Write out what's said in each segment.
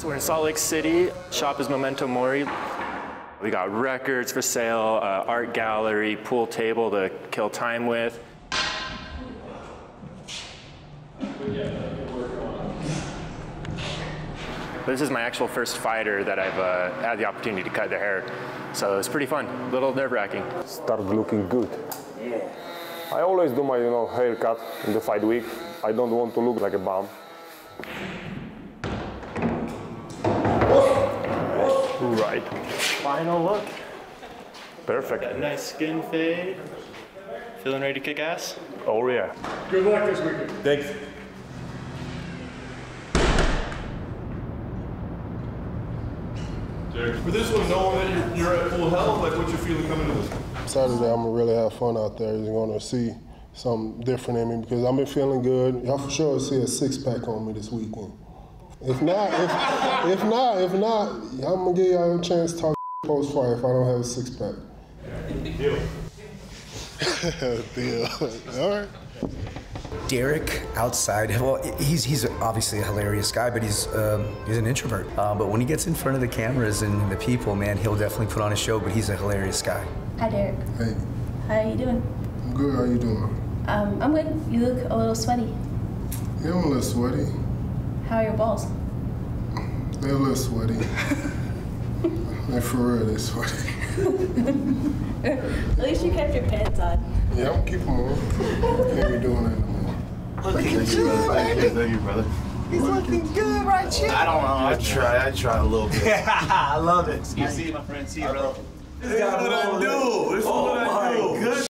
So we're in Salt Lake City. Shop is Memento Mori. We got records for sale, uh, art gallery, pool table to kill time with. This is my actual first fighter that I've uh, had the opportunity to cut their hair. So it's pretty fun, a little nerve wracking. Start looking good. Yeah. I always do my you know haircut in the fight week. I don't want to look like a bum. Final look. Perfect. Got a nice skin fade. Feeling ready to kick ass? Oh yeah. Good luck this weekend. Thanks. For this one, knowing that you're, you're at full health, like what's your feeling coming to this? Saturday, I'm gonna really have fun out there. You're gonna see something different in me because I've been feeling good. Y'all for sure see a six pack on me this weekend. If not, if, if not, if not, I'm gonna give y'all a chance to talk post fight if I don't have a six pack. Deal. Deal. All right. Derrick outside, well, he's he's obviously a hilarious guy, but he's um, he's an introvert. Uh, but when he gets in front of the cameras and the people, man, he'll definitely put on a show. But he's a hilarious guy. Hi, Derrick. Hey, How you doing? I'm good. How you doing? Um, I'm good. You look a little sweaty. Yeah, I'm a little sweaty. How are your balls? They're a little sweaty. They're for real, they're sweaty. At least you kept your pants on. Yeah, I'm keeping them on. Can't be doing that no more. Look at you, Thank you, thank you, brother. He's looking good, right here. I don't know. I try. I try a little bit. I love it. You see, my friend, see, brother. This is what I do. This is what oh I do. Good.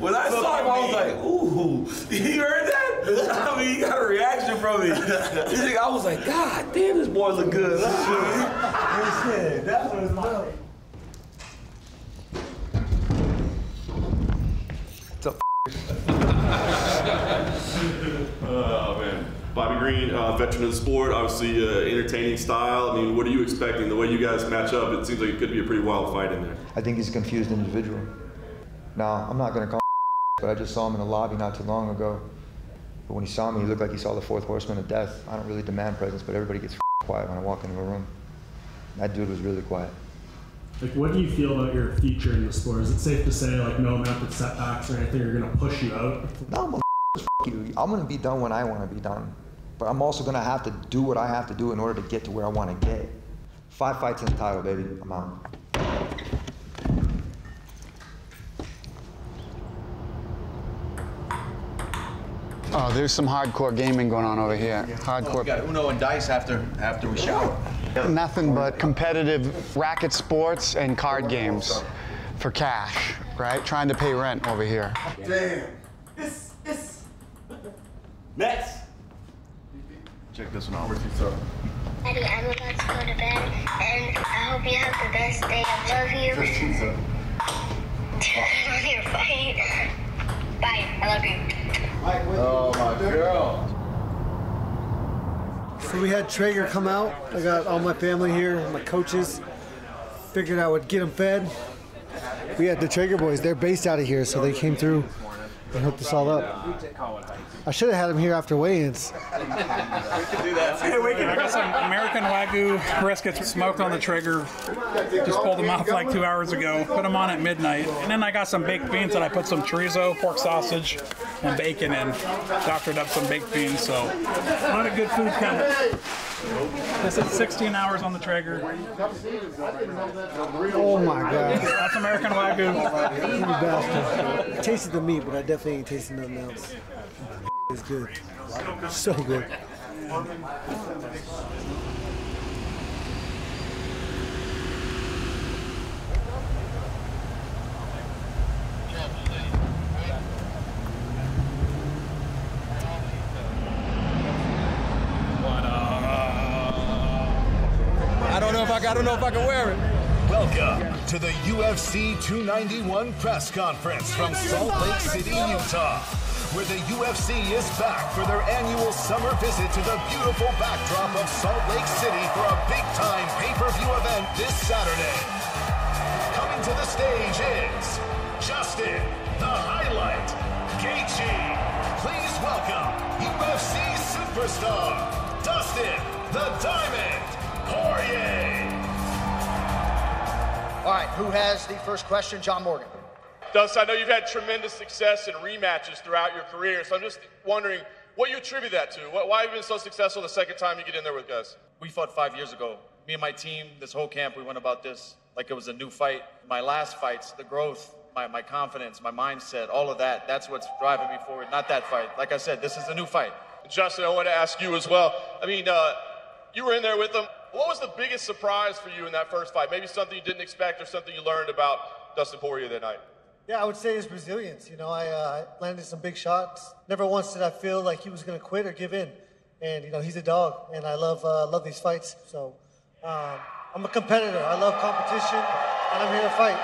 When I saw him, I was like, ooh. You heard that? I mean, you got a reaction from me. I was like, God damn, this boy look good. That's what it's about. Oh man, Bobby Green, uh, veteran of the sport, obviously uh, entertaining style. I mean, what are you expecting? The way you guys match up, it seems like it could be a pretty wild fight in there. I think he's a confused individual. Now, I'm not going to call but I just saw him in the lobby not too long ago. But when he saw me, he looked like he saw the fourth horseman of death. I don't really demand presence, but everybody gets quiet when I walk into a room. That dude was really quiet. Like, what do you feel about your future in the sport? Is it safe to say, like, no amount of setbacks or anything are going to push you out? No, I'm you. I'm going to be done when I want to be done. But I'm also going to have to do what I have to do in order to get to where I want to get. Five fights in the title, baby. I'm out. Oh, there's some hardcore gaming going on over here. Hardcore. We got Uno and dice after after we shower. Nothing but competitive racket sports and card games for cash, right? Trying to pay rent over here. Damn. It's, it's. Next. Check this one out. Eddie, I'm about to go to bed, and I hope you have the best day. I love you. on your fight. Bye. I love you. Oh my girl. So we had Traeger come out. I got all my family here, my coaches. Figured I would get them fed. We had the Traeger boys. They're based out of here, so they came through and hooked us all up. I should have had him here after weigh-ins. We can do that. Hey, we can. I got some American Wagyu briskets smoked on the Traeger. Just pulled them off like two hours ago. Put them on at midnight. And then I got some baked beans and I put some chorizo, pork sausage, and bacon in. Doctored up some baked beans. So not a lot of good food coming. This is 16 hours on the Traeger. Oh my god. That's American Wagyu. You bastard. I tasted the meat, but I definitely ain't tasted nothing else. It's good. So good. Know if I, I don't know if I can wear it. Welcome to the UFC 291 press conference from Salt Lake City, Utah, where the UFC is back for their annual summer visit to the beautiful backdrop of Salt Lake City for a big-time pay-per-view event this Saturday. Coming to the stage is Justin, the highlight, Gaethje. Please welcome UFC superstar Dustin, the Diamond, Poirier. All right, who has the first question? John Morgan. Dustin, I know you've had tremendous success in rematches throughout your career, so I'm just wondering what you attribute that to. Why have you been so successful the second time you get in there with guys? We fought five years ago. Me and my team, this whole camp, we went about this like it was a new fight. My last fights, the growth, my, my confidence, my mindset, all of that, that's what's driving me forward, not that fight. Like I said, this is a new fight. Justin, I want to ask you as well. I mean, uh, you were in there with them. What was the biggest surprise for you in that first fight? Maybe something you didn't expect or something you learned about Dustin Poirier that night? Yeah, I would say his resilience. You know, I uh, landed some big shots. Never once did I feel like he was going to quit or give in. And you know, he's a dog, and I love uh, love these fights. So um, I'm a competitor. I love competition, and I'm here to fight.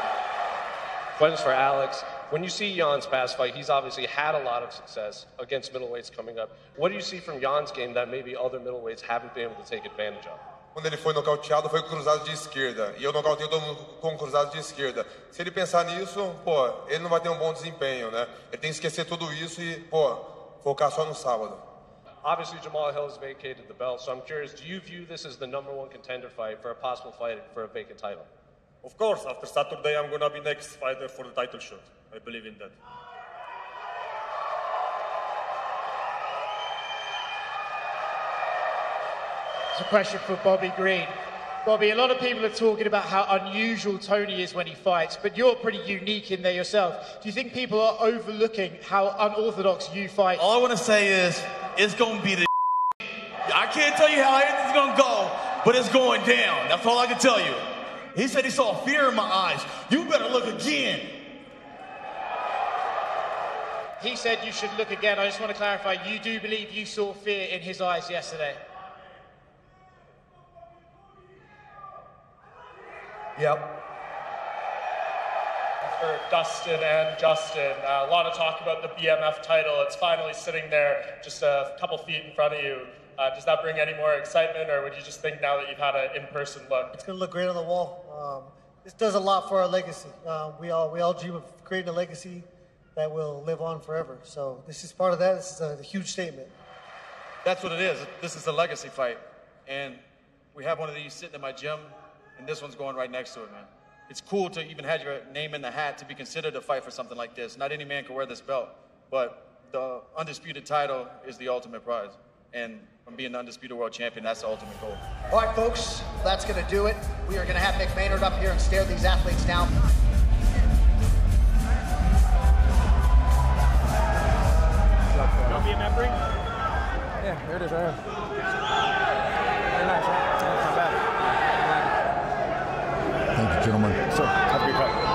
Questions for Alex. When you see Jan's past fight, he's obviously had a lot of success against middleweights coming up. What do you see from Jan's game that maybe other middleweights haven't been able to take advantage of? Quando ele foi nocauteado, foi cruzado de esquerda. E eu nocauteio todo mundo com cruzado de esquerda. Se ele pensar nisso, pô, ele não vai ter um bom desempenho, né? Ele tem que esquecer tudo isso e, pô, focar só no sábado. Obviously, Jamal Hill has vacated the belt, so I'm curious, do you view this as the number one contender fight for a possible fight for a vacant title? Of course, after Saturday, I'm gonna be next fighter for the title shot. I believe in that. It's a question for Bobby Green. Bobby, a lot of people are talking about how unusual Tony is when he fights, but you're pretty unique in there yourself. Do you think people are overlooking how unorthodox you fight? All I want to say is, it's going to be the. I can't tell you how everything's going to go, but it's going down. That's all I can tell you. He said he saw fear in my eyes. You better look again. He said you should look again. I just want to clarify, you do believe you saw fear in his eyes yesterday? Yep. For Dustin and Justin, uh, a lot of talk about the BMF title. It's finally sitting there just a couple feet in front of you. Uh, does that bring any more excitement, or would you just think now that you've had an in-person look? It's going to look great on the wall. Um, this does a lot for our legacy. Um, we all we all dream of creating a legacy that will live on forever. So this is part of that. This is a, huge statement. That's what it is. This is a legacy fight. And we have one of these sitting in my gym, and this one's going right next to it, man. It's cool to even have your name in the hat to be considered to fight for something like this. Not any man can wear this belt, but the undisputed title is the ultimate prize. And from being the undisputed world champion, that's the ultimate goal. All right, folks, that's going to do it. We are going to have Mick Maynard up here and stare these athletes down. Don't be a ring? Yeah, here it is right here. gentlemen. Sir, Have a great night.